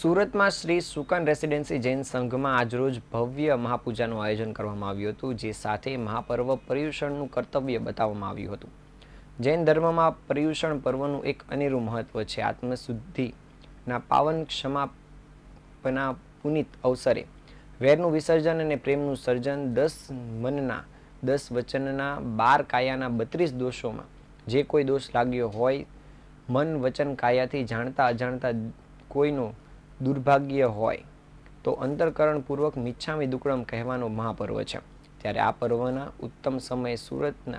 સુરતમાં શ્રી સુકન રેસિડેન્સી જૈન સંઘમાં આજરોજ ભવ્ય મહાપૂજાનું આયોજન કરવામાં આવ્યું હતું, જે સાથે મહાપર્વ પર્યુષણનું કર્તવ્ય બતાવવામાં આવ્યું હતું. જૈન ધર્મમાં પર્યુષણ પર્વનું એક અનેરું મહત્વ છે. આત્મશુદ્ધિના પાવન ક્ષમાપના પુનિત અવસરે વેરનું વિસર્જન અને પ્રેમનું સર્જન દસ મનના, દસ વચનના, બાર કાયાના બત્રીસ દોષોમાં. જે કોઈ દોષ લાગ્યો હોય, મન વચન કાયાથી જાણતા અજાણતા કોઈનો દુર્ભાગ્ય હોય, તો અંતરકરણપૂર્વક મિચ્છામી દુક્કડમ કહેવાનો મહાપર્વ છે. ત્યારે આ પર્વના ઉત્તમ સમયે સુરતના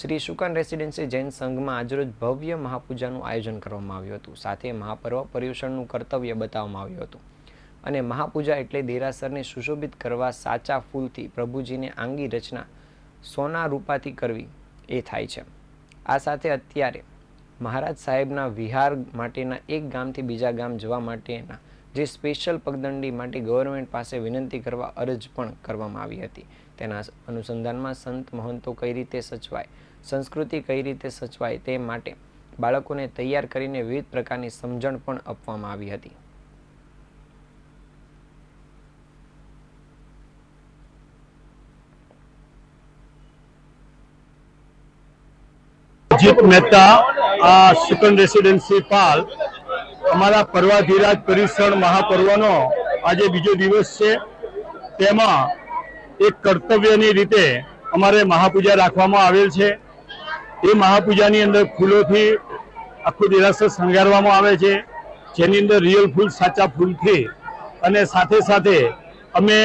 શ્રી શુકન રેસિડેન્સી જૈન સંઘમાં આજરોજ ભવ્ય મહાપૂજાનું આયોજન કરવામાં આવ્યું હતું. સાથે મહાપર્વ પર્યુષણનું કર્તવ્ય બતાવવામાં આવ્યું હતું. અને મહાપૂજા એટલે દેરાસરને સુશોભિત કરવા સાચા ફૂલથી પ્રભુજીને આંગી રચના સોના રૂપાથી કરવી એ થાય છે. આ સાથે અત્યારે મહારાજ સાહેબના વિહાર માટેના એક ગામથી બીજા ગામ જવા માટેના જે સ્પેશિયલ પગદંડી માટે ગવર્મેન્ટ પાસે વિનંતી કરવા અરજ પણ કરવામાં આવી હતી. તેના અનુસંધાનમાં સંત મહંતો કઈ રીતે સચવાય, સંસ્કૃતિ કઈ રીતે સચવાય તે માટે બાળકોને તૈયાર કરીને વિવિધ પ્રકારની સમજણ પણ આપવામાં આવી હતી. મહેતા આ સુકન રેસિડેન્સી પાલ અમારા પર્વાધિરાજ પરિસર મહાપર્વનો આજે બીજો દિવસ છે. તેમાં એક કર્તવ્યની રીતે અમારે મહાપૂજા રાખવામાં આવેલ છે. એ મહાપૂજાની અંદર ફૂલોથી આખું દેરાસર શણગારવામાં આવે છે. જેની અંદર રિયલ ફૂલ, સાચા ફૂલથી અને સાથે સાથે અમે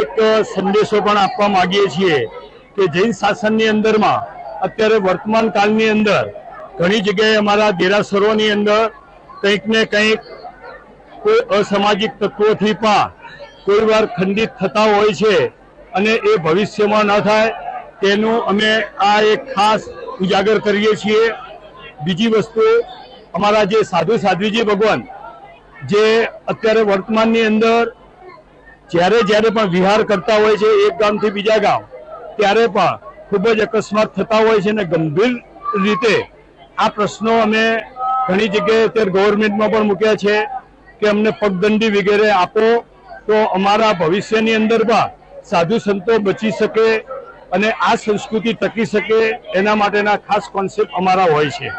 એક સંદેશો પણ આપવા માગીએ છીએ કે જૈન શાસનની અંદરમાં અત્યારે વર્તમાન કાળની અંદર ઘણી જગ્યાએ અમારા દેરાસરોની અંદર કંઈક ને કંઈક કોઈ અસામાજિક તત્વોથી પણ કોઈ વાર ખંડિત થતા હોય છે અને એ ભવિષ્યમાં ન થાય, તેનું અમે આ એક ખાસ ઉજાગર કરીએ છીએ. બીજી વસ્તુ, અમારા જે સાધુ સાધ્વીજી ભગવાન, જે અત્યારે વર્તમાનની અંદર જ્યારે જ્યારે પણ વિહાર કરતા હોય છે, એક ગામથી બીજા ગામ, ત્યારે પણ ખૂબ જ અકસ્માત થતા હોય છે અને ગંભીર રીતે આ પ્રશ્નો અમે ઘણી જગ્યાએ અત્યારે ગવર્મેન્ટમાં પણ મૂક્યા છે કે અમને પગદંડી વગેરે આપો તો અમારા ભવિષ્યની અંદર પણ સાધુ સંતો બચી શકે અને આ સંસ્કૃતિ ટકી શકે એના માટેના ખાસ કોન્સેપ્ટ અમારા હોય છે.